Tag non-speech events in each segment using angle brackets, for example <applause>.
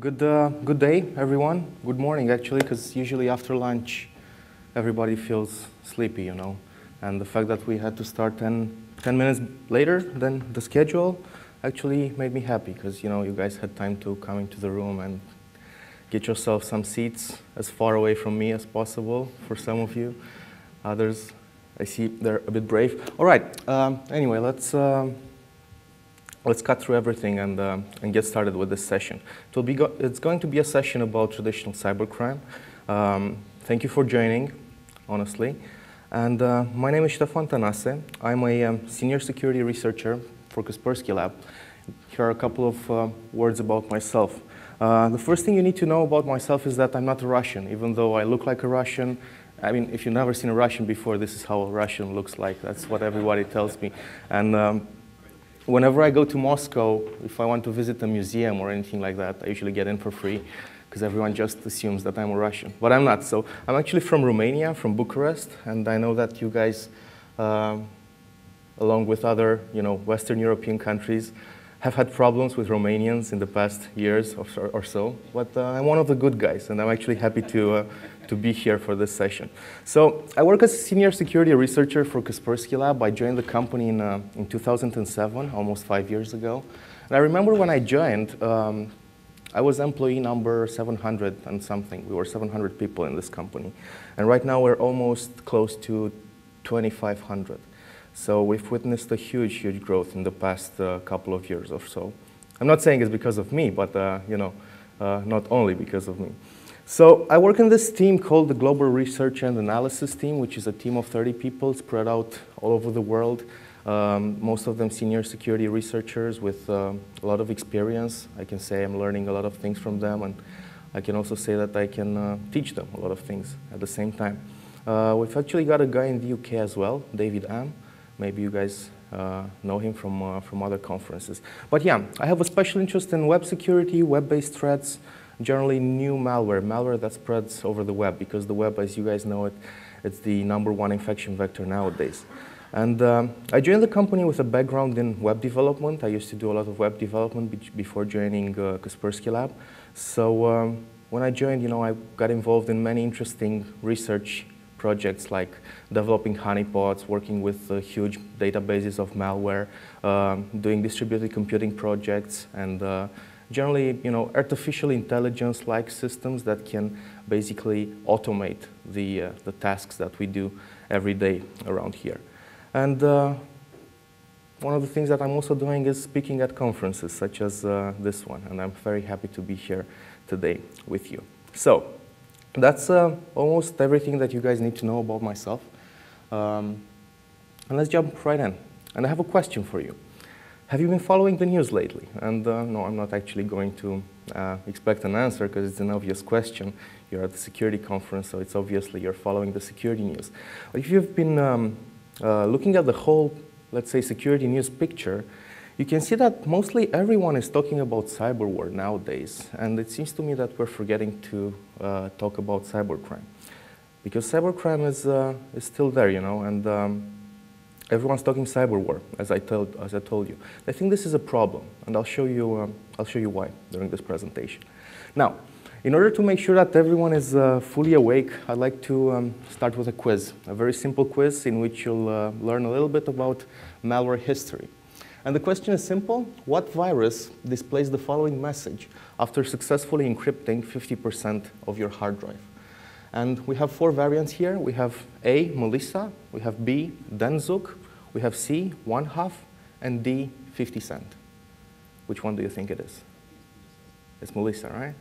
Good, uh, good day, everyone. Good morning, actually, because usually after lunch, everybody feels sleepy, you know. And the fact that we had to start 10, 10 minutes later than the schedule actually made me happy, because, you know, you guys had time to come into the room and get yourself some seats as far away from me as possible for some of you. Others, I see they're a bit brave. All right, um, anyway, let's... Um, let's cut through everything and, uh, and get started with this session. It will be go it's going to be a session about traditional cybercrime. Um, thank you for joining, honestly. And uh, my name is Stefan Tanase. I'm a um, senior security researcher for Kaspersky Lab. Here are a couple of uh, words about myself. Uh, the first thing you need to know about myself is that I'm not a Russian, even though I look like a Russian. I mean, if you've never seen a Russian before, this is how a Russian looks like. That's what everybody tells me. And um, whenever I go to Moscow, if I want to visit a museum or anything like that, I usually get in for free because everyone just assumes that I'm a Russian. But I'm not. So I'm actually from Romania, from Bucharest, and I know that you guys, um, along with other you know, Western European countries, have had problems with Romanians in the past years or, so. But uh, I'm one of the good guys, and I'm actually happy to, uh, to be here for this session. So I work as a senior security researcher for Kaspersky Lab. I joined the company in, uh, in 2007, almost five years ago. And I remember when I joined, um, I was employee number 700 and something. We were 700 people in this company. And right now we're almost close to 2,500. So we've witnessed a huge, huge growth in the past uh, couple of years or so. I'm not saying it's because of me, but uh, you know, uh, not only because of me. So I work in this team called the Global Research and Analysis Team, which is a team of 30 people spread out all over the world. Um, most of them senior security researchers with uh, a lot of experience. I can say I'm learning a lot of things from them, and I can also say that I can uh, teach them a lot of things at the same time. Uh, we've actually got a guy in the UK as well, David Emm. Maybe you guys uh, know him from, uh, from other conferences. But yeah, I have a special interest in web security, web-based threats, generally new malware, malware that spreads over the web, because the web, as you guys know it, it's the number one infection vector nowadays. And um, I joined the company with a background in web development. I used to do a lot of web development be before joining uh, Kaspersky Lab. So um, when I joined, you know, I got involved in many interesting research projects like developing honeypots, working with uh, huge databases of malware, um, doing distributed computing projects, and uh, generally, you know, artificial intelligence-like systems that can basically automate the, uh, the tasks that we do every day around here. And uh, one of the things that I'm also doing is speaking at conferences such as uh, this one, and I'm very happy to be here today with you. So, that's uh, almost everything that you guys need to know about myself. Um, and let's jump right in. And I have a question for you. Have you been following the news lately? And uh, no, I'm not actually going to uh, expect an answer because it's an obvious question. You're at the security conference, so it's obviously you're following the security news. If you've been um, uh, looking at the whole, let's say, security news picture, you can see that mostly everyone is talking about cyber war nowadays. And it seems to me that we're forgetting to uh, talk about cybercrime. Because cybercrime is, uh, is still there, you know, and um, Everyone's talking cyber war, as I, told, as I told you. I think this is a problem, and I'll show, you, um, I'll show you why during this presentation. Now, in order to make sure that everyone is uh, fully awake, I'd like to um, start with a quiz, a very simple quiz in which you'll uh, learn a little bit about malware history. And the question is simple. What virus displays the following message after successfully encrypting 50% of your hard drive? And we have four variants here. We have A, Melissa. We have B, Danzug. We have C, one half. And D, 50 Cent. Which one do you think it is? It's Melissa, right?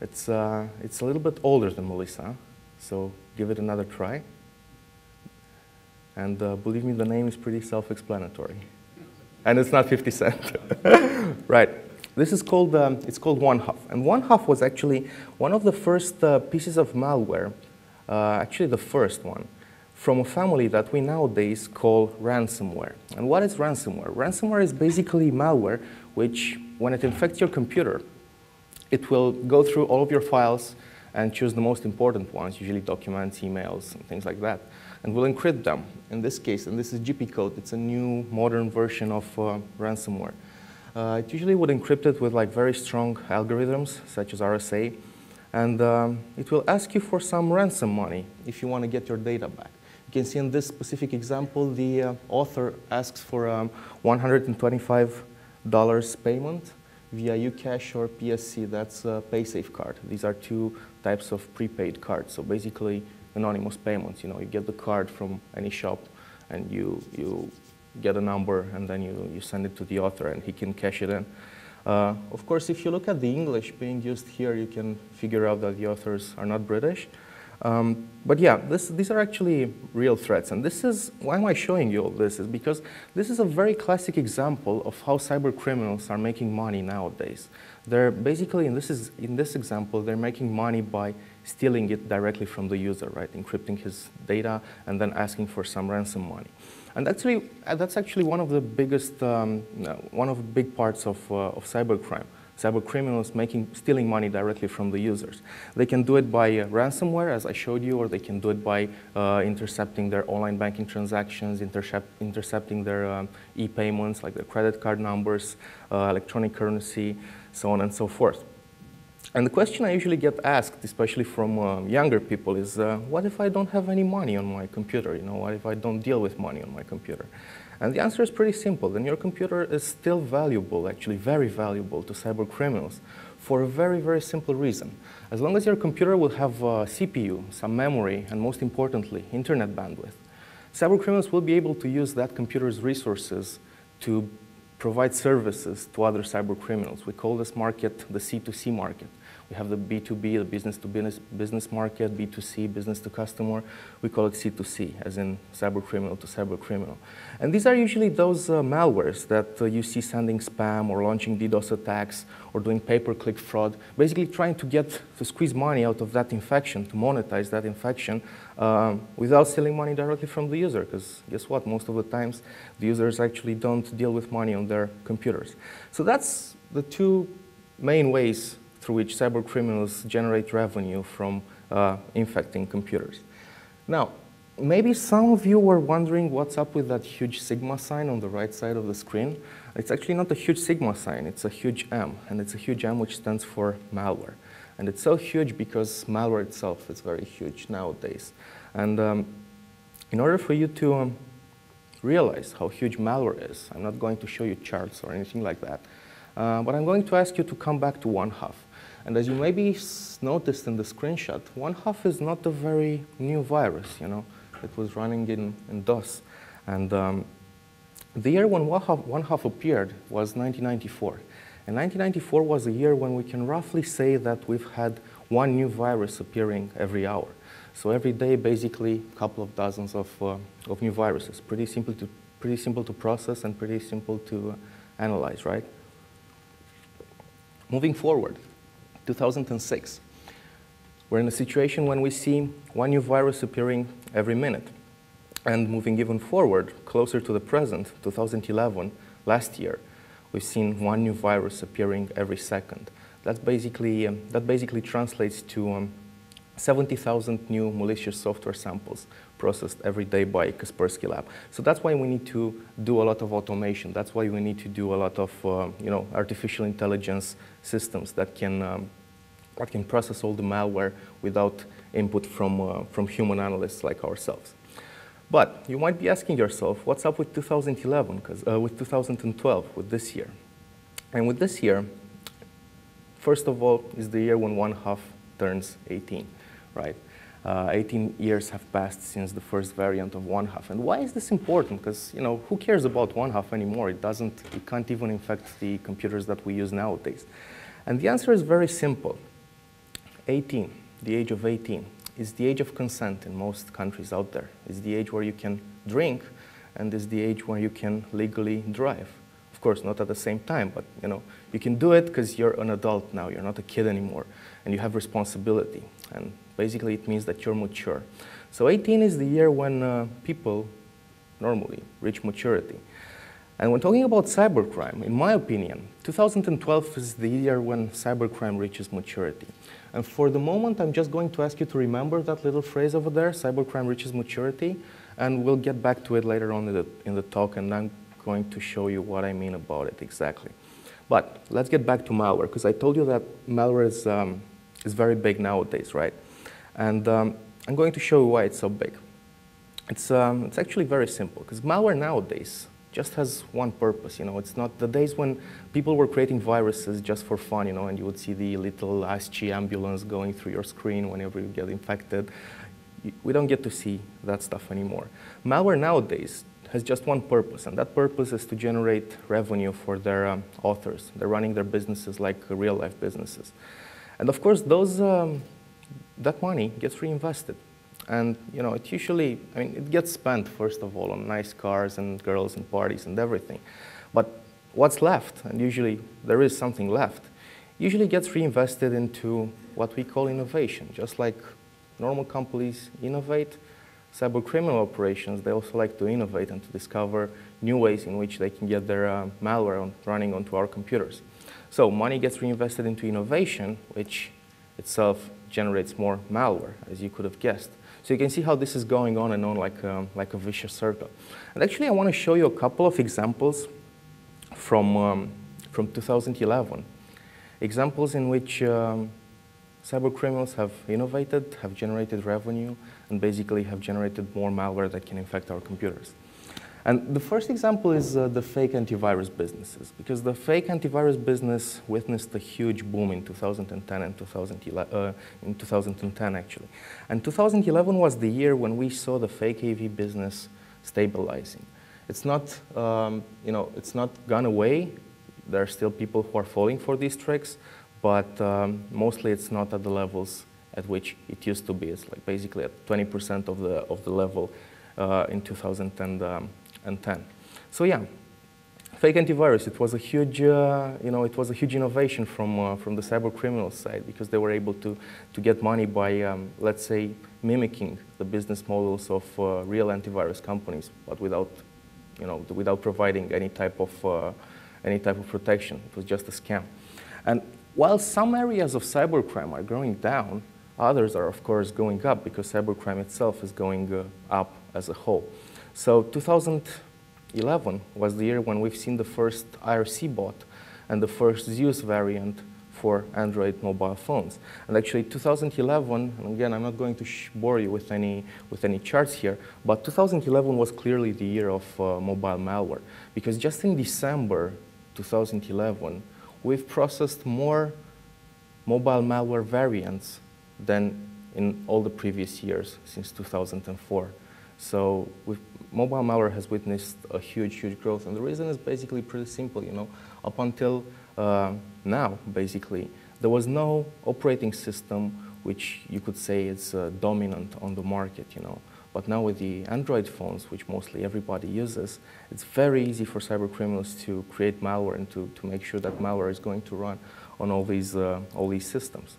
It's, uh, it's a little bit older than Melissa, so give it another try. And uh, believe me, the name is pretty self-explanatory. And it's not 50 Cent. <laughs> right. This is called, um, it's called OneHalf. And OneHalf was actually one of the first uh, pieces of malware, uh, actually the first one, from a family that we nowadays call ransomware. And what is ransomware? Ransomware is basically malware which, when it infects your computer, it will go through all of your files and choose the most important ones, usually documents, emails, and things like that, and will encrypt them. In this case, and this is GPCode, it's a new modern version of uh, ransomware. Uh, it usually would encrypt it with like very strong algorithms, such as RSA, and um, it will ask you for some ransom money if you want to get your data back. You can see in this specific example, the uh, author asks for um, $125 payment via Ukash or PSC, that's a PaySafe card. These are two types of prepaid cards. So basically, anonymous payments. You know, you get the card from any shop, and you you get a number, and then you you send it to the author, and he can cash it in. Uh, of course, if you look at the English being used here, you can figure out that the authors are not British. Um, but yeah, this, these are actually real threats. And this is, why am I showing you all this? Is because this is a very classic example of how cyber criminals are making money nowadays. They're basically, in this, is, in this example, they're making money by stealing it directly from the user, right? Encrypting his data and then asking for some ransom money. And actually, uh, that's actually one of the biggest, um, one of the big parts of, uh, of cybercrime cyber criminals making, stealing money directly from the users. They can do it by uh, ransomware, as I showed you, or they can do it by uh, intercepting their online banking transactions, intercept, intercepting their um, e-payments, like their credit card numbers, uh, electronic currency, so on and so forth. And the question I usually get asked, especially from uh, younger people, is uh, what if I don't have any money on my computer? You know, what if I don't deal with money on my computer? And the answer is pretty simple. Then your computer is still valuable, actually very valuable to cyber criminals for a very, very simple reason. As long as your computer will have uh, a CPU, some memory, and most importantly, internet bandwidth, cyber criminals will be able to use that computer's resources to provide services to other cyber criminals. We call this market the C2C market. We have the B2B, the business to business, business market, B2C, business to customer. We call it C2C, as in cyber criminal to cyber criminal. And these are usually those uh, malwares that uh, you see sending spam or launching DDoS attacks or doing pay-per-click fraud, basically trying to get to squeeze money out of that infection, to monetize that infection um, without stealing money directly from the user. Because guess what? Most of the times, the users actually don't deal with money on their computers. So that's the two main ways through which cyber criminals generate revenue from uh, infecting computers. Now, maybe some of you were wondering what's up with that huge sigma sign on the right side of the screen. It's actually not a huge sigma sign, it's a huge M, and it's a huge M which stands for malware. And it's so huge because malware itself is very huge nowadays. And um, in order for you to um, realize how huge malware is, I'm not going to show you charts or anything like that, uh, but I'm going to ask you to come back to one half. And as you maybe noticed in the screenshot, one half is not a very new virus, you know. It was running in, in DOS. And um, the year when one half, one half appeared was 1994. And 1994 was a year when we can roughly say that we've had one new virus appearing every hour. So every day, basically, a couple of dozens of, uh, of new viruses. Pretty simple, to, pretty simple to process and pretty simple to uh, analyze, right? Moving forward, 2006. We're in a situation when we see one new virus appearing every minute. And moving even forward, closer to the present, 2011, last year, we've seen one new virus appearing every second. That's basically, um, that basically translates to um, 70,000 new malicious software samples processed every day by Kaspersky Lab. So that's why we need to do a lot of automation. That's why we need to do a lot of uh, you know, artificial intelligence systems that can um, that can process all the malware without input from, uh, from human analysts like ourselves. But you might be asking yourself, what's up with 2011, cause, uh, with 2012, with this year? And with this year, first of all, is the year when one half turns 18, right? Uh, 18 years have passed since the first variant of one half. And why is this important? Because, you know, who cares about one half anymore? It doesn't, it can't even infect the computers that we use nowadays. And the answer is very simple. 18, the age of 18, is the age of consent in most countries out there. It's the age where you can drink and is the age where you can legally drive. Of course, not at the same time, but you know, you can do it because you're an adult now, you're not a kid anymore, and you have responsibility. And basically it means that you're mature. So 18 is the year when uh, people normally reach maturity. And when talking about cybercrime, in my opinion, 2012 is the year when cybercrime reaches maturity. And for the moment, I'm just going to ask you to remember that little phrase over there, cybercrime reaches maturity, and we'll get back to it later on in the, in the talk, and I'm going to show you what I mean about it exactly. But let's get back to malware, because I told you that malware is, um, is very big nowadays, right? And um, I'm going to show you why it's so big. It's, um, it's actually very simple, because malware nowadays just has one purpose, you know, it's not the days when people were creating viruses just for fun, you know, and you would see the little ISG ambulance going through your screen whenever you get infected. We don't get to see that stuff anymore. Malware nowadays has just one purpose, and that purpose is to generate revenue for their um, authors. They're running their businesses like real-life businesses. And of course, those, um, that money gets reinvested. And you know, it usually, I mean, it gets spent, first of all, on nice cars and girls and parties and everything. But what's left, and usually there is something left, usually gets reinvested into what we call innovation. Just like normal companies innovate, cyber criminal operations, they also like to innovate and to discover new ways in which they can get their uh, malware on, running onto our computers. So money gets reinvested into innovation, which itself generates more malware, as you could have guessed. So you can see how this is going on and on like, um, like a vicious circle. And actually, I want to show you a couple of examples from, um, from 2011. Examples in which um, cyber criminals have innovated, have generated revenue, and basically have generated more malware that can infect our computers. And the first example is uh, the fake antivirus businesses, because the fake antivirus business witnessed a huge boom in 2010 and 2011, uh, in 2010 actually. And 2011 was the year when we saw the fake AV business stabilizing. It's not, um, you know, it's not gone away. There are still people who are falling for these tricks, but um, mostly it's not at the levels at which it used to be. It's like basically at 20% of the, of the level uh, in 2010. Um, so yeah, fake antivirus, it was a huge, uh, you know, it was a huge innovation from, uh, from the cyber criminal side because they were able to, to get money by, um, let's say, mimicking the business models of uh, real antivirus companies, but without, you know, without providing any type of, uh, any type of protection. It was just a scam. And while some areas of cybercrime are going down, Others are, of course, going up because cybercrime itself is going uh, up as a whole. So 2011 was the year when we've seen the first IRC bot and the first Zeus variant for Android mobile phones. And actually 2011, and again, I'm not going to bore you with any, with any charts here, but 2011 was clearly the year of uh, mobile malware because just in December 2011, we've processed more mobile malware variants than in all the previous years since 2004. So mobile malware has witnessed a huge, huge growth. And the reason is basically pretty simple, you know. Up until uh, now, basically, there was no operating system which you could say is uh, dominant on the market, you know. But now with the Android phones, which mostly everybody uses, it's very easy for cyber criminals to create malware and to, to make sure that malware is going to run on all these, uh, all these systems.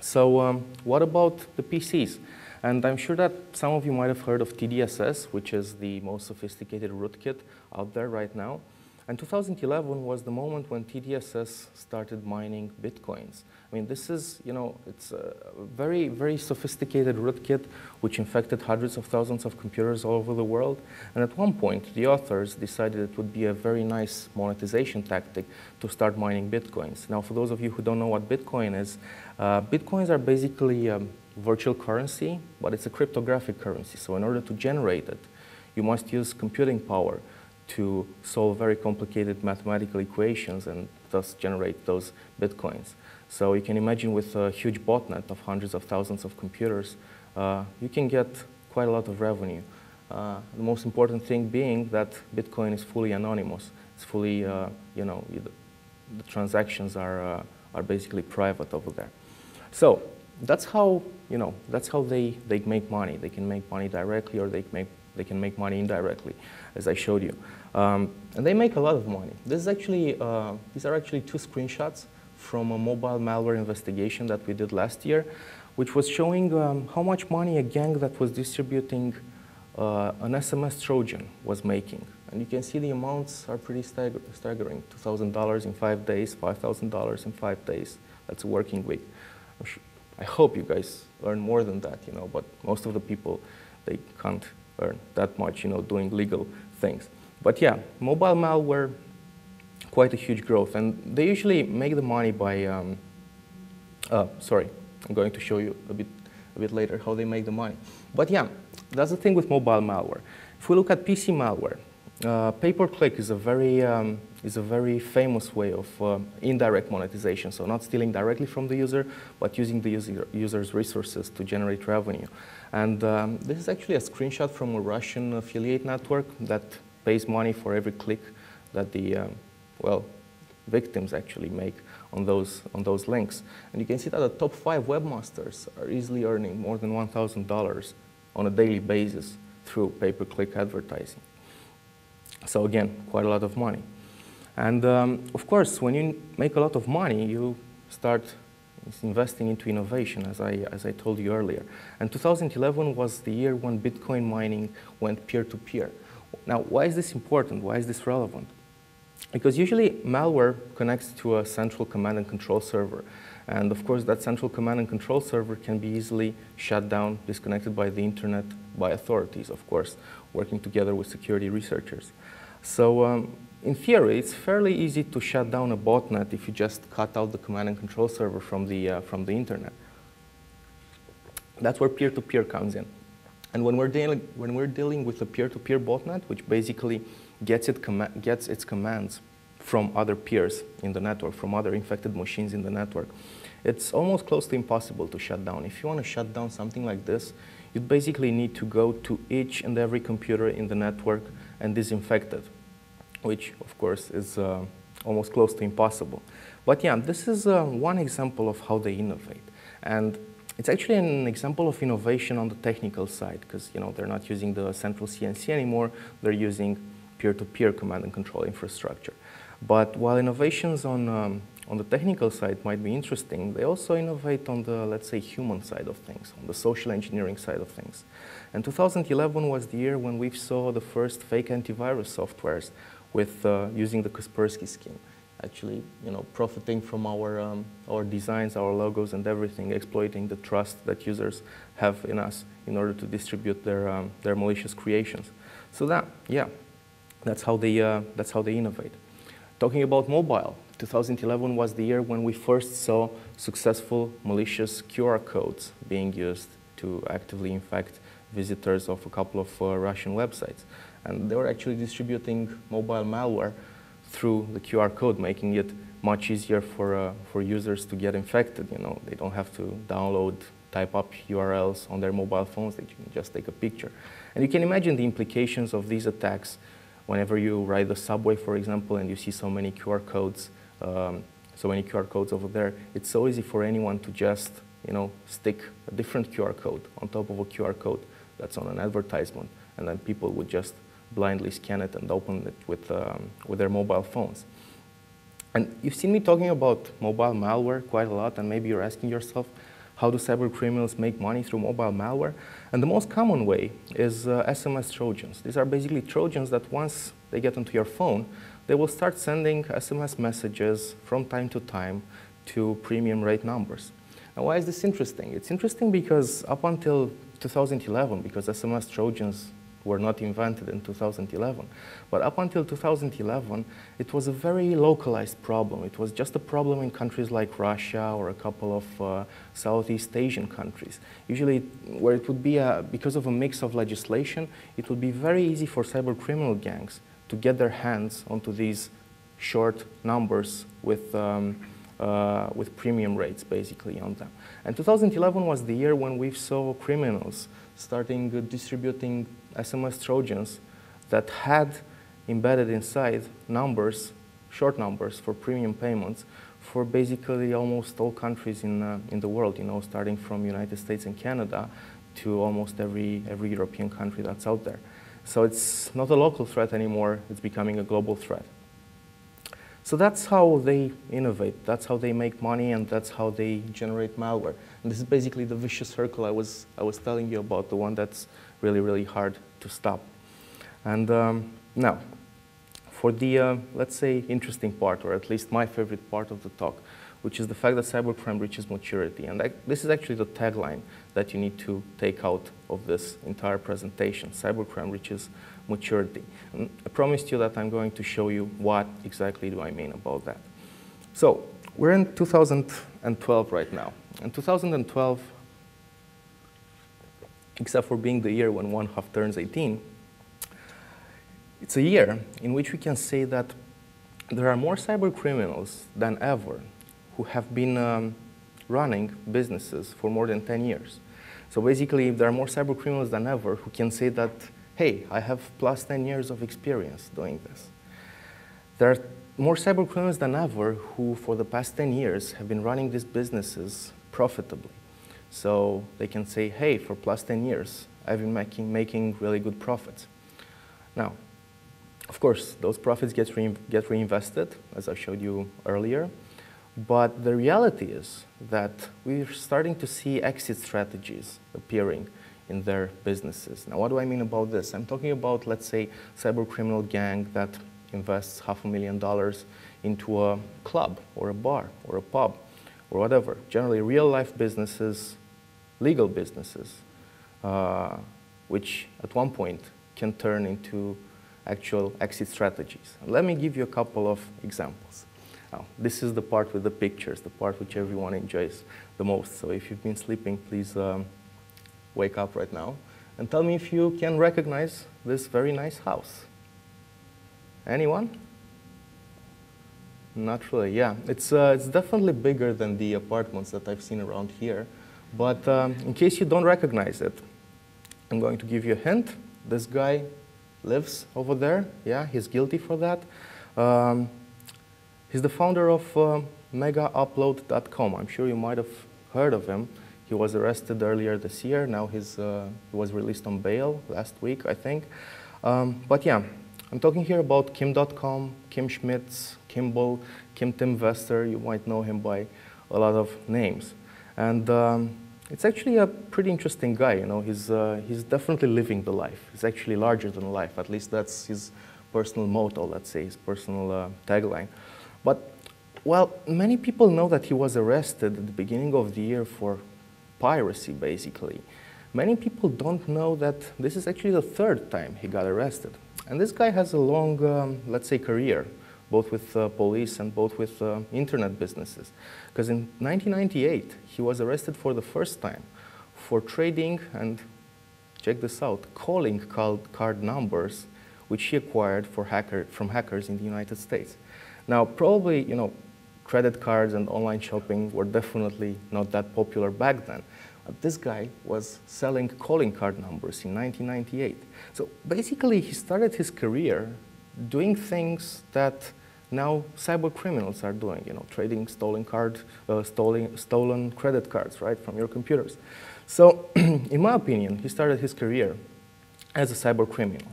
So um, what about the PCs? And I'm sure that some of you might have heard of TDSS, which is the most sophisticated rootkit out there right now. And 2011 was the moment when TDSS started mining bitcoins. I mean, this is, you know, it's a very, very sophisticated rootkit which infected hundreds of thousands of computers all over the world. And at one point, the authors decided it would be a very nice monetization tactic to start mining bitcoins. Now, for those of you who don't know what Bitcoin is, uh, bitcoins are basically um, virtual currency, but it's a cryptographic currency. So in order to generate it, you must use computing power to solve very complicated mathematical equations and thus generate those bitcoins. So you can imagine with a huge botnet of hundreds of thousands of computers, uh, you can get quite a lot of revenue. Uh, the most important thing being that Bitcoin is fully anonymous. It's fully, uh, you know, the transactions are, uh, are basically private over there. So that's how, you know, that's how they, they make money. They can make money directly or they, make, they can make money indirectly, as I showed you. Um, and they make a lot of money. This is actually, uh, these are actually two screenshots from a mobile malware investigation that we did last year, which was showing um, how much money a gang that was distributing uh, an SMS Trojan was making. And you can see the amounts are pretty stagger staggering. $2,000 in five days, $5,000 in five days. That's a working week. I hope you guys earn more than that, you know, but most of the people, they can't earn that much, you know, doing legal things. But yeah, mobile malware quite a huge growth. And they usually make the money by, um, uh, sorry, I'm going to show you a bit, a bit later how they make the money. But yeah, that's the thing with mobile malware. If we look at PC malware, uh, pay-per-click is a very um, is a very famous way of uh, indirect monetization. So not stealing directly from the user, but using the user, user's resources to generate revenue. And um, this is actually a screenshot from a Russian affiliate network that pays money for every click that the um, well victims actually make on those on those links. And you can see that the top five webmasters are easily earning more than $1,000 on a daily basis through pay-per-click advertising. So again, quite a lot of money. And um, of course, when you make a lot of money, you start investing into innovation, as I, as I told you earlier. And 2011 was the year when Bitcoin mining went peer-to-peer. -peer. Now, why is this important? Why is this relevant? Because usually malware connects to a central command and control server. And of course, that central command and control server can be easily shut down, disconnected by the internet, by authorities, of course, working together with security researchers. So um, in theory, it's fairly easy to shut down a botnet if you just cut out the command and control server from the, uh, from the internet. That's where peer-to-peer -peer comes in. And when we're, dealing, when we're dealing with a peer-to-peer -peer botnet, which basically gets, it gets its commands from other peers in the network, from other infected machines in the network, it's almost close to impossible to shut down. If you want to shut down something like this, you basically need to go to each and every computer in the network and disinfect it which of course is uh, almost close to impossible. But yeah, this is uh, one example of how they innovate. And it's actually an example of innovation on the technical side because you know, they're not using the central CNC anymore, they're using peer-to-peer -peer command and control infrastructure. But while innovations on, um, on the technical side might be interesting, they also innovate on the, let's say, human side of things, on the social engineering side of things. And 2011 was the year when we saw the first fake antivirus softwares with uh, using the Kaspersky scheme. Actually, you know, profiting from our, um, our designs, our logos and everything, exploiting the trust that users have in us in order to distribute their, um, their malicious creations. So that, yeah, that's how they, uh, that's how they innovate. Talking about mobile, 2011 was the year when we first saw successful malicious QR codes being used to actively infect visitors of a couple of uh, Russian websites. And they were actually distributing mobile malware through the QR code, making it much easier for, uh, for users to get infected. You know, they don't have to download, type up URLs on their mobile phones. They can just take a picture. And you can imagine the implications of these attacks whenever you ride the subway, for example, and you see so many QR codes, um, so many QR codes over there. It's so easy for anyone to just, you know, stick a different QR code on top of a QR code that's on an advertisement, and then people would just blindly scan it and open it with, um, with their mobile phones. And you've seen me talking about mobile malware quite a lot, and maybe you're asking yourself, how do cyber criminals make money through mobile malware? And the most common way is uh, SMS Trojans. These are basically Trojans that once they get onto your phone, they will start sending SMS messages from time to time to premium rate numbers. Now, why is this interesting? It's interesting because up until 2011, because SMS Trojans were not invented in 2011. But up until 2011, it was a very localized problem. It was just a problem in countries like Russia or a couple of uh, Southeast Asian countries. Usually, where it would be, a, because of a mix of legislation, it would be very easy for cyber criminal gangs to get their hands onto these short numbers with, um, uh, with premium rates, basically, on them. And 2011 was the year when we saw criminals starting uh, distributing SMS Trojans that had embedded inside numbers, short numbers for premium payments for basically almost all countries in, uh, in the world, you know, starting from United States and Canada to almost every, every European country that's out there. So it's not a local threat anymore, it's becoming a global threat. So that's how they innovate, that's how they make money, and that's how they generate malware. And this is basically the vicious circle I was, I was telling you about, the one that's really, really hard to stop. And um, now, for the, uh, let's say, interesting part, or at least my favorite part of the talk, which is the fact that cybercrime reaches maturity. And this is actually the tagline that you need to take out of this entire presentation. Cybercrime reaches maturity. And I promised you that I'm going to show you what exactly do I mean about that. So we're in 2012 right now. In 2012, except for being the year when one half turns 18, it's a year in which we can say that there are more cyber criminals than ever who have been um, running businesses for more than 10 years. So basically, there are more cyber criminals than ever who can say that, hey, I have plus 10 years of experience doing this. There are more cyber criminals than ever who, for the past 10 years, have been running these businesses profitably. So they can say, hey, for plus 10 years, I've been making, making really good profits. Now, of course, those profits get, re get reinvested, as I showed you earlier. But the reality is that we're starting to see exit strategies appearing in their businesses. Now, what do I mean about this? I'm talking about, let's say, cyber criminal gang that invests half a million dollars into a club or a bar or a pub or whatever. Generally, real life businesses, legal businesses, uh, which at one point can turn into actual exit strategies. Let me give you a couple of examples. This is the part with the pictures, the part which everyone enjoys the most. So if you've been sleeping, please um, wake up right now and tell me if you can recognize this very nice house. Anyone? Not really, yeah. It's, uh, it's definitely bigger than the apartments that I've seen around here. But um, in case you don't recognize it, I'm going to give you a hint. This guy lives over there. Yeah, he's guilty for that. Um, he's the founder of uh, megaupload.com. I'm sure you might have heard of him. He was arrested earlier this year. Now he's, uh, he was released on bail last week, I think. Um, but yeah, I'm talking here about Kim Dotcom, Kim Schmitz, Kimble, Kim Tim Vester. You might know him by a lot of names. And um, it's actually a pretty interesting guy, you know. He's, uh, he's definitely living the life. He's actually larger than life. At least that's his personal motto, let's say, his personal uh, tagline. But, well, many people know that he was arrested at the beginning of the year for piracy, basically. Many people don't know that this is actually the third time he got arrested. And this guy has a long, um, let's say, career both with uh, police and both with uh, internet businesses. Because in 1998, he was arrested for the first time for trading and, check this out, calling card numbers which he acquired for hacker, from hackers in the United States. Now, probably, you know, credit cards and online shopping were definitely not that popular back then. But this guy was selling calling card numbers in 1998. So basically, he started his career doing things that now cyber criminals are doing, you know, trading stolen card, uh, stolen, stolen credit cards, right, from your computers. So, <clears throat> in my opinion, he started his career as a cyber criminal.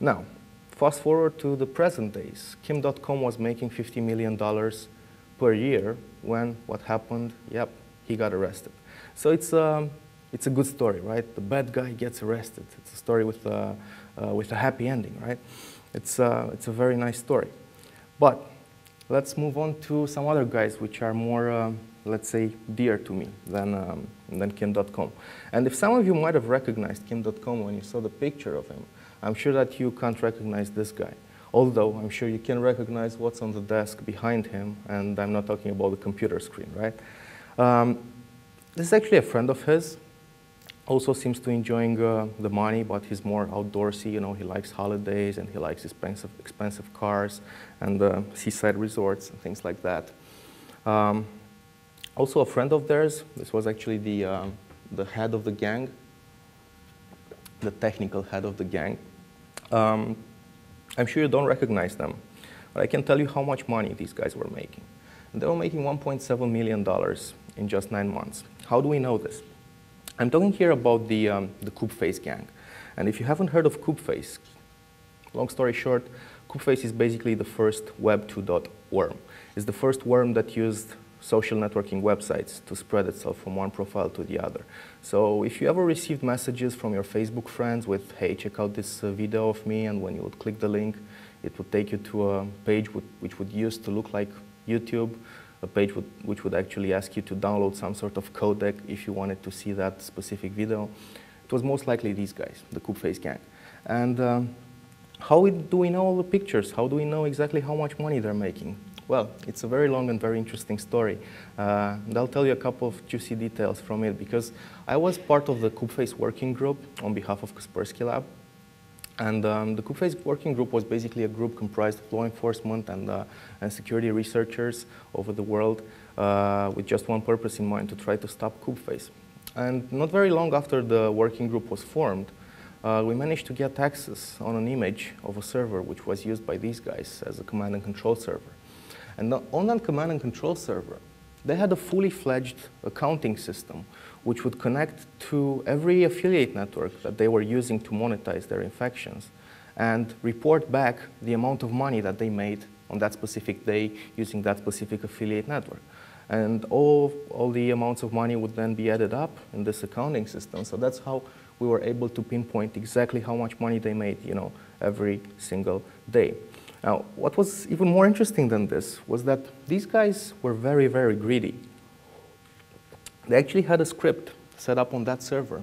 Now, fast forward to the present days. Kim Dotcom was making $50 million per year when what happened? Yep, he got arrested. So it's, um, it's a good story, right? The bad guy gets arrested. It's a story with, uh, uh, with a happy ending, right? It's, uh, it's a very nice story. But let's move on to some other guys which are more, uh, let's say, dear to me than, um, than Kim Dotcom. And if some of you might have recognized Kim Dotcom when you saw the picture of him, I'm sure that you can't recognize this guy. Although I'm sure you can recognize what's on the desk behind him, and I'm not talking about the computer screen, right? Um, this is actually a friend of his also seems to enjoying uh, the money, but he's more outdoorsy. You know, he likes holidays and he likes expensive, expensive cars and uh, seaside resorts and things like that. Um, also, a friend of theirs. This was actually the um, the head of the gang, the technical head of the gang. Um, I'm sure you don't recognize them, but I can tell you how much money these guys were making. They were making 1.7 million dollars in just nine months. How do we know this? I'm talking here about the, um, the Koobface gang. And if you haven't heard of Koobface, long story short, Koobface is basically the first Web 2.0 worm. It's the first worm that used social networking websites to spread itself from one profile to the other. So if you ever received messages from your Facebook friends with, hey, check out this uh, video of me, and when you would click the link, it would take you to a page which would use to look like YouTube, a page would, which would actually ask you to download some sort of codec if you wanted to see that specific video. It was most likely these guys, the Koobface gang. And um, how do we know all the pictures? How do we know exactly how much money they're making? Well, it's a very long and very interesting story. Uh, and I'll tell you a couple of juicy details from it because I was part of the Koobface working group on behalf of Kaspersky Lab. And um, the Koobface working group was basically a group comprised of law enforcement and, uh, and security researchers over the world uh, with just one purpose in mind, to try to stop Koobface. And not very long after the working group was formed, uh, we managed to get access on an image of a server which was used by these guys as a command and control server. And on that command and control server, they had a fully fledged accounting system which would connect to every affiliate network that they were using to monetize their infections and report back the amount of money that they made on that specific day using that specific affiliate network. And all, all the amounts of money would then be added up in this accounting system. So that's how we were able to pinpoint exactly how much money they made, you know, every single day. Now, what was even more interesting than this was that these guys were very, very greedy. They actually had a script set up on that server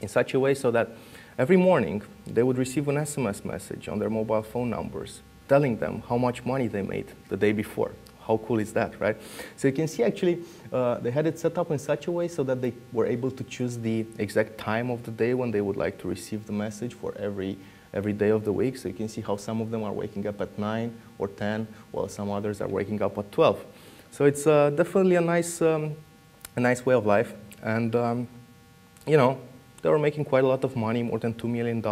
in such a way so that every morning they would receive an SMS message on their mobile phone numbers telling them how much money they made the day before. How cool is that, right? So you can see actually uh, they had it set up in such a way so that they were able to choose the exact time of the day when they would like to receive the message for every, every day of the week. So you can see how some of them are waking up at 9 or 10, while some others are waking up at 12. So it's uh, definitely a nice, um, a nice way of life. And, um, you know, they were making quite a lot of money, more than $2 million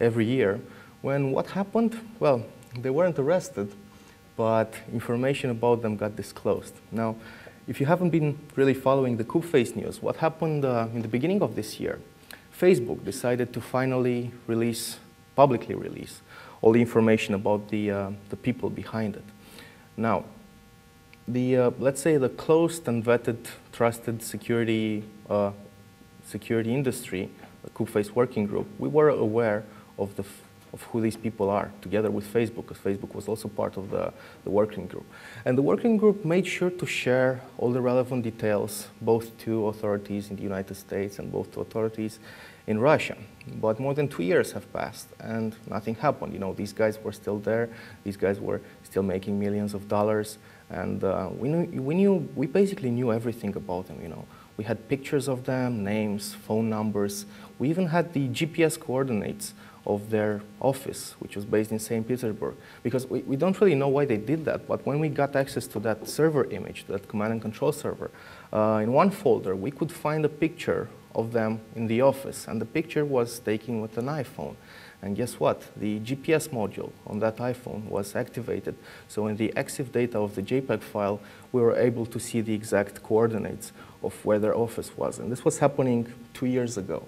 every year. When what happened? Well, they weren't arrested, but information about them got disclosed. Now, if you haven't been really following the Koobface news, what happened uh, in the beginning of this year? Facebook decided to finally release, publicly release, all the information about the, uh, the people behind it. Now, the, uh, let's say the closed and vetted, trusted security, uh, security industry, the Koobface working group, we were aware of the of who these people are, together with Facebook, because Facebook was also part of the, the working group. And the working group made sure to share all the relevant details, both to authorities in the United States and both to authorities in Russia. But more than two years have passed and nothing happened. You know, these guys were still there. These guys were still making millions of dollars. And uh, we, knew, we, knew, we basically knew everything about them, you know. We had pictures of them, names, phone numbers. We even had the GPS coordinates of their office, which was based in St. Petersburg. Because we, we don't really know why they did that, but when we got access to that server image, that command and control server, uh, in one folder, we could find a picture of them in the office, and the picture was taken with an iPhone. And guess what? The GPS module on that iPhone was activated. So in the EXIF data of the JPEG file, we were able to see the exact coordinates of where their office was. And this was happening two years ago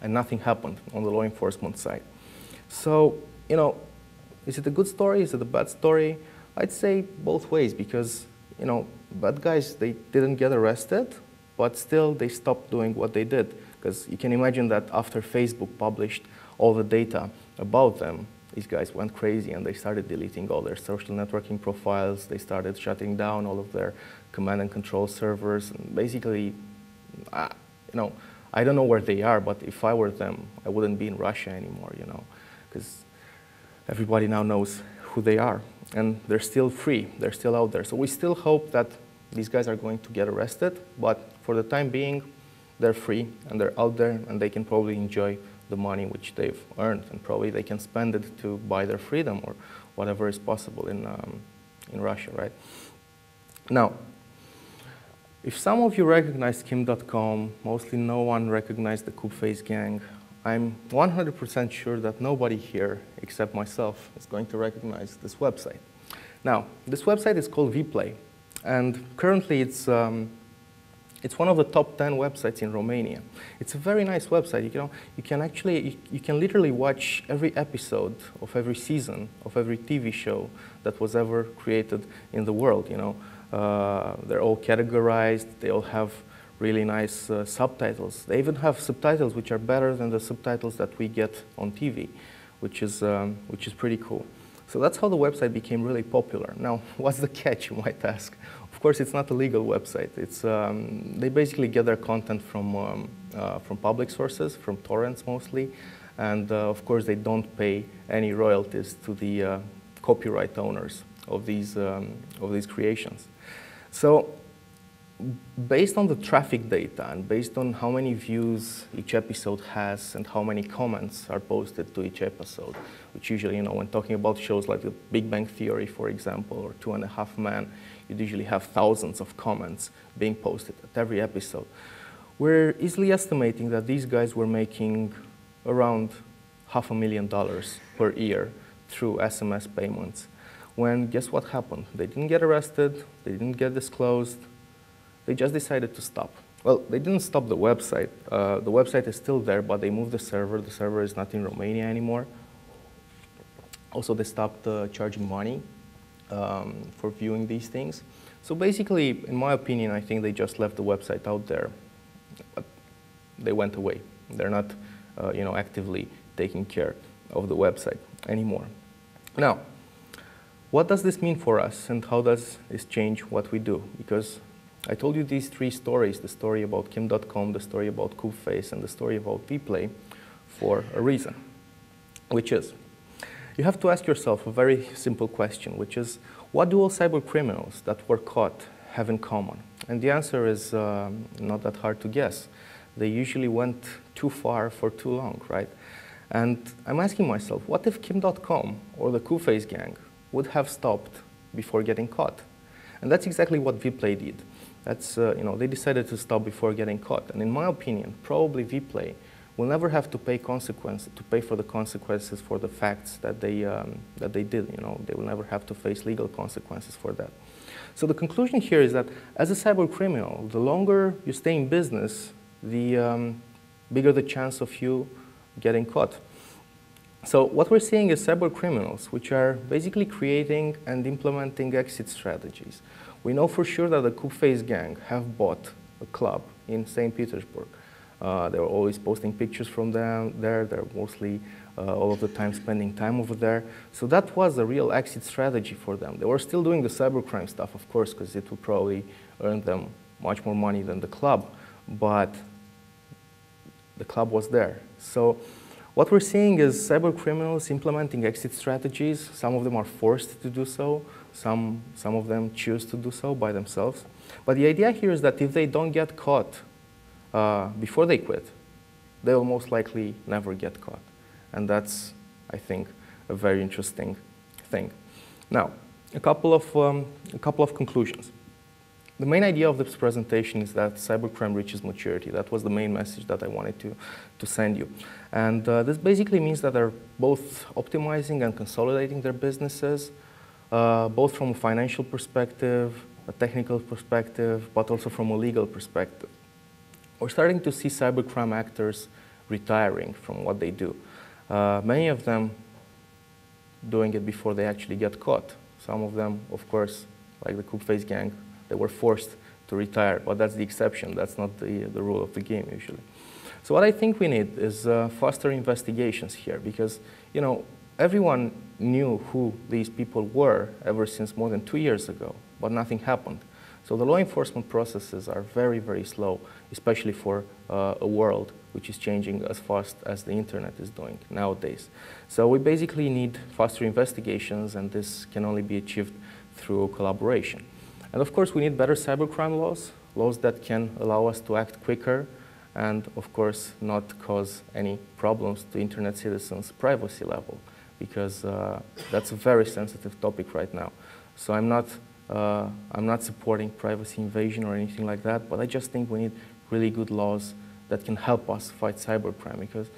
and nothing happened on the law enforcement side. So, you know, is it a good story? Is it a bad story? I'd say both ways because, you know, bad guys, they didn't get arrested, but still they stopped doing what they did. Because you can imagine that after Facebook published all the data about them, these guys went crazy and they started deleting all their social networking profiles. They started shutting down all of their command and control servers. And basically, you know, I don't know where they are, but if I were them, I wouldn't be in Russia anymore, you know, because everybody now knows who they are. And they're still free, they're still out there. So we still hope that these guys are going to get arrested, but for the time being, they're free and they're out there and they can probably enjoy the money which they've earned and probably they can spend it to buy their freedom or whatever is possible in, um, in Russia, right? Now, if some of you recognize Kim Dotcom, mostly no one recognized the Koobface gang. I'm 100% sure that nobody here, except myself, is going to recognize this website. Now, this website is called Vplay, and currently it's, um, it's one of the top 10 websites in Romania. It's a very nice website. You, know, you can actually, you, you can literally watch every episode of every season of every TV show that was ever created in the world, you know. Uh, they're all categorized. They all have really nice uh, subtitles. They even have subtitles which are better than the subtitles that we get on TV, which is, um, which is pretty cool. So that's how the website became really popular. Now, <laughs> what's the catch, you might ask? Of course, it's not a legal website. It's, um, they basically get their content from, um, uh, from public sources, from torrents mostly, And uh, of course, they don't pay any royalties to the uh, copyright owners of these, um, of these creations. So based on the traffic data and based on how many views each episode has and how many comments are posted to each episode, which usually, you know, when talking about shows like The Big Bang Theory, for example, or Two and a Half Men, you usually have thousands of comments being posted at every episode. We're easily estimating that these guys were making around half a million dollars per year through SMS payments. When guess what happened? They didn't get arrested, they didn't get disclosed, they just decided to stop. Well, they didn't stop the website. Uh, the website is still there, but they moved the server. The server is not in Romania anymore. Also, they stopped uh, charging money um, for viewing these things. So basically, in my opinion, I think they just left the website out there. But they went away. They're not, uh, you know, actively taking care of the website anymore. Now, what does this mean for us, and how does this change what we do? Because I told you these three stories, the story about Kim Dotcom, the story about Koobface, and the story about Vplay for a reason, which is, you have to ask yourself a very simple question, which is, what do all cyber criminals that were caught have in common? And the answer is um, not that hard to guess. They usually went too far for too long, right? And I'm asking myself, what if Kim Dotcom or the Koobface gang would have stopped before getting caught? And that's exactly what Vplay did. That's, uh, you know, they decided to stop before getting caught. And in my opinion, probably Vplay will never have to pay consequences, to pay for the consequences for the facts that they, um, that they did. You know, they will never have to face legal consequences for that. So the conclusion here is that as a cyber criminal, the longer you stay in business, the um, bigger the chance of you getting caught. So what we're seeing is cyber criminals, which are basically creating and implementing exit strategies. We know for sure that the Koobface gang have bought a club in St. Petersburg. Uh, they were always posting pictures from them there. They're mostly uh, all of the time spending time over there. So that was a real exit strategy for them. They were still doing the cybercrime stuff, of course, because it would probably earn them much more money than the club. But the club was there. So what we're seeing is cyber criminals implementing exit strategies. Some of them are forced to do so. Some, some of them choose to do so by themselves. But the idea here is that if they don't get caught uh, before they quit, they will most likely never get caught. And that's, I think, a very interesting thing. Now, a couple of, um, a couple of conclusions. The main idea of this presentation is that cybercrime reaches maturity. That was the main message that I wanted to, to send you. And uh, this basically means that they're both optimizing and consolidating their businesses, uh, both from a financial perspective, a technical perspective, but also from a legal perspective. We're starting to see cybercrime actors retiring from what they do. Uh, many of them doing it before they actually get caught. Some of them, of course, like the Koobface gang, they were forced to retire, but that's the exception. That's not the, the rule of the game usually. So what I think we need is uh, faster investigations here because, you know, everyone knew who these people were ever since more than two years ago, but nothing happened. So the law enforcement processes are very, very slow, especially for uh, a world which is changing as fast as the internet is doing nowadays. So we basically need faster investigations, and this can only be achieved through collaboration. And of course, we need better cybercrime laws, laws that can allow us to act quicker and, of course, not cause any problems to internet citizens' privacy level because uh, that's a very sensitive topic right now. So I'm not, uh, I'm not supporting privacy invasion or anything like that, but I just think we need really good laws that can help us fight cybercrime because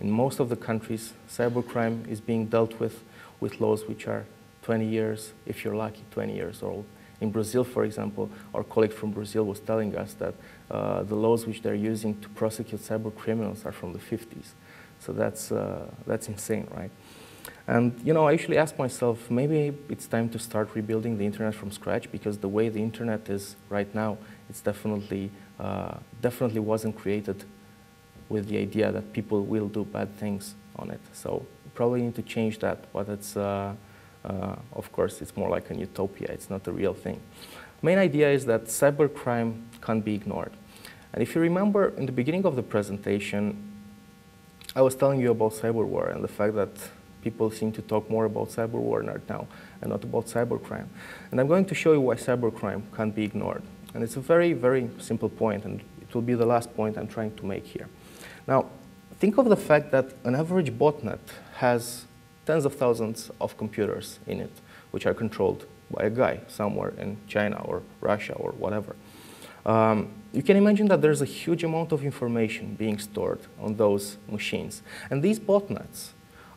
in most of the countries, cybercrime is being dealt with with laws which are 20 years, if you're lucky, 20 years old. In Brazil, for example, our colleague from Brazil was telling us that uh, the laws which they're using to prosecute cyber criminals are from the 50s. So that's, uh, that's insane, right? And you know, I actually asked myself, maybe it's time to start rebuilding the internet from scratch because the way the internet is right now, it's definitely, uh, definitely wasn't created with the idea that people will do bad things on it. So probably need to change that, but it's, uh, uh, of course, it's more like an utopia. It's not a real thing. Main idea is that cybercrime can't be ignored. And if you remember in the beginning of the presentation, I was telling you about cyber war and the fact that people seem to talk more about cyber war right now and not about cybercrime. And I'm going to show you why cybercrime can't be ignored. And it's a very, very simple point, and it will be the last point I'm trying to make here. Now, think of the fact that an average botnet has tens of thousands of computers in it, which are controlled by a guy somewhere in China or Russia or whatever. Um, you can imagine that there's a huge amount of information being stored on those machines. And these botnets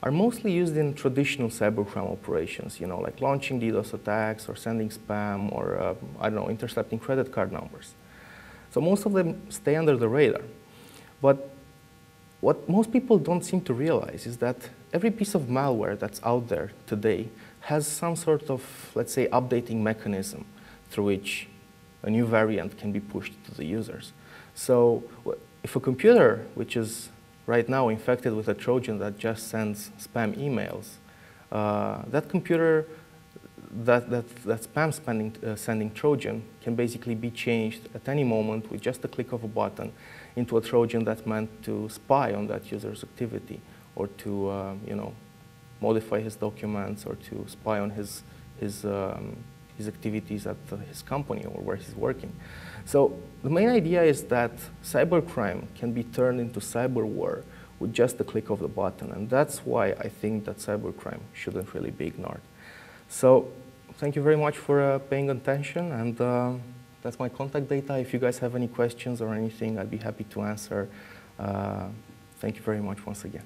are mostly used in traditional cybercrime operations, you know, like launching DDoS attacks or sending spam or, uh, I don't know, intercepting credit card numbers. So most of them stay under the radar. But what most people don't seem to realize is that every piece of malware that's out there today has some sort of, let's say, updating mechanism through which a new variant can be pushed to the users. So if a computer, which is right now infected with a Trojan that just sends spam emails, uh, that computer, that, that, that spam spending, uh, sending Trojan can basically be changed at any moment with just a click of a button into a Trojan that's meant to spy on that user's activity or to, uh, you know, modify his documents or to spy on his, his, um, his activities at his company or where he's working. So the main idea is that cybercrime can be turned into cyber war with just the click of the button. And that's why I think that cybercrime shouldn't really be ignored. So thank you very much for uh, paying attention. And uh, that's my contact data. If you guys have any questions or anything, I'd be happy to answer. Uh, thank you very much once again.